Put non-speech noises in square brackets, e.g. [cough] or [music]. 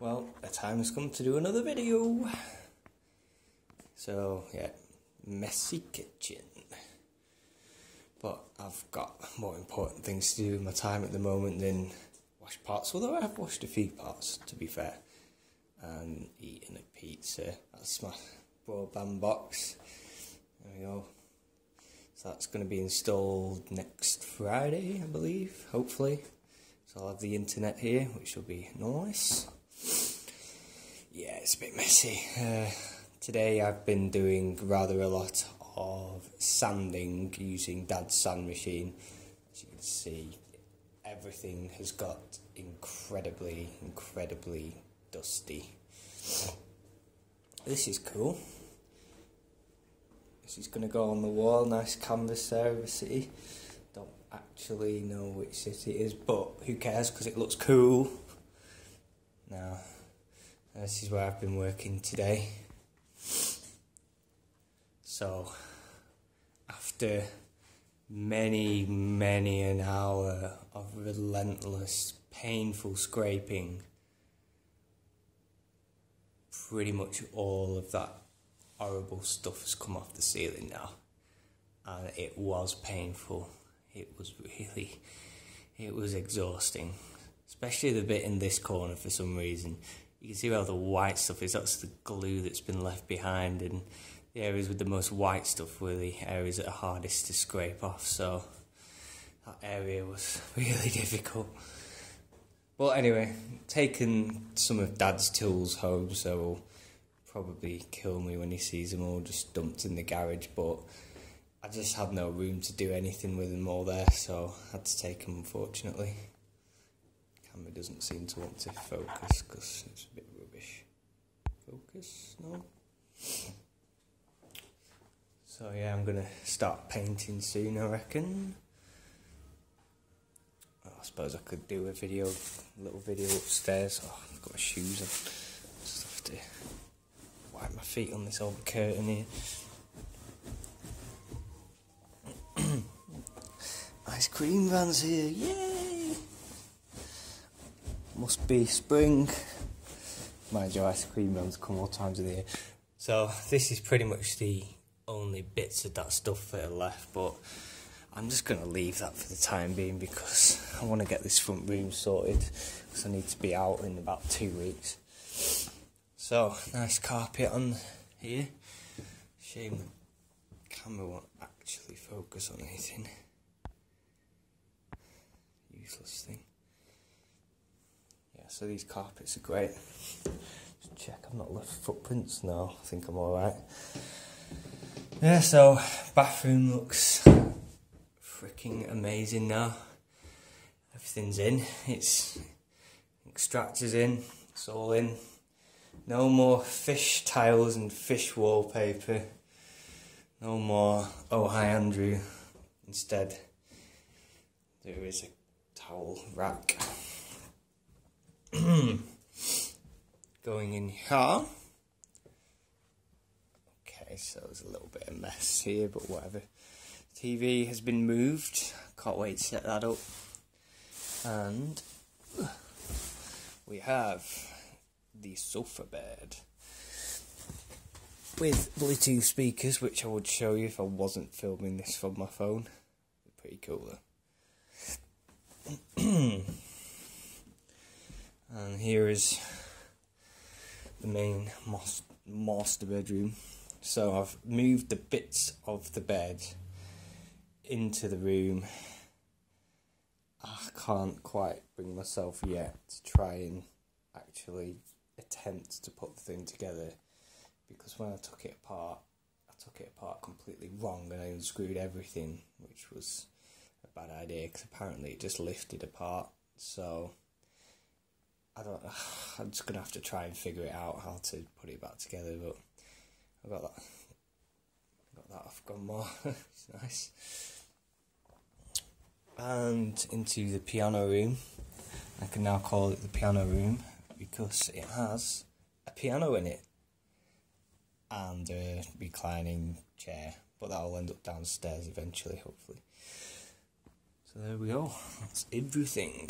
Well, the time has come to do another video. So, yeah, messy kitchen. But I've got more important things to do with my time at the moment than wash pots, although I have washed a few pots, to be fair. And eating a pizza. That's my broadband box. There we go. So that's going to be installed next Friday, I believe, hopefully. So I'll have the internet here, which will be nice. Yeah, it's a bit messy. Uh, today I've been doing rather a lot of sanding using Dad's sand machine. As you can see, everything has got incredibly, incredibly dusty. This is cool. This is going to go on the wall, nice canvas there of a city. Don't actually know which city it is, but who cares because it looks cool. Now, this is where I've been working today. So, after many, many an hour of relentless, painful scraping, pretty much all of that horrible stuff has come off the ceiling now. And it was painful. It was really, it was exhausting. Especially the bit in this corner for some reason. You can see where all the white stuff is. That's the glue that's been left behind. And the areas with the most white stuff were the areas that are hardest to scrape off. So that area was [laughs] really difficult. Well, anyway, taking some of Dad's tools home, so he'll probably kill me when he sees them all just dumped in the garage, but I just had no room to do anything with them all there, so I had to take them unfortunately. Camera doesn't seem to want to focus because it's a bit rubbish. Focus? No? I'm gonna start painting soon, I reckon. Oh, I suppose I could do a video, a little video upstairs. Oh, I've got my shoes on. Just have to wipe my feet on this old curtain here. [clears throat] Ice cream van's here, yay! Must be spring. Mind you, ice cream vans come all times of the year. So this is pretty much the only bits of that stuff that are left, but I'm just going to leave that for the time being because I want to get this front room sorted because I need to be out in about two weeks. So, nice carpet on here. Shame the camera won't actually focus on anything. Useless thing. Yeah, so these carpets are great. Just check I've not left footprints. No, I think I'm alright. Yeah, so bathroom looks freaking amazing now. Everything's in. It's extractors in. It's all in. No more fish tiles and fish wallpaper. No more oh hi Andrew. Instead, there is a towel rack. [clears throat] Going in here. So there's a little bit of mess here, but whatever. TV has been moved. Can't wait to set that up. And we have the sofa bed with Bluetooth speakers, which I would show you if I wasn't filming this from my phone. Pretty cool though. [clears throat] and here is the main master bedroom. So I've moved the bits of the bed into the room. I can't quite bring myself yet to try and actually attempt to put the thing together because when I took it apart, I took it apart completely wrong and I unscrewed everything, which was a bad idea because apparently it just lifted apart. So I don't. [sighs] I'm just gonna have to try and figure it out how to put it back together. But I got that. I Got that off Grandma. [laughs] it's nice. And into the piano room. I can now call it the piano room because it has a piano in it and a reclining chair, but that'll end up downstairs eventually, hopefully. So there we go, that's everything.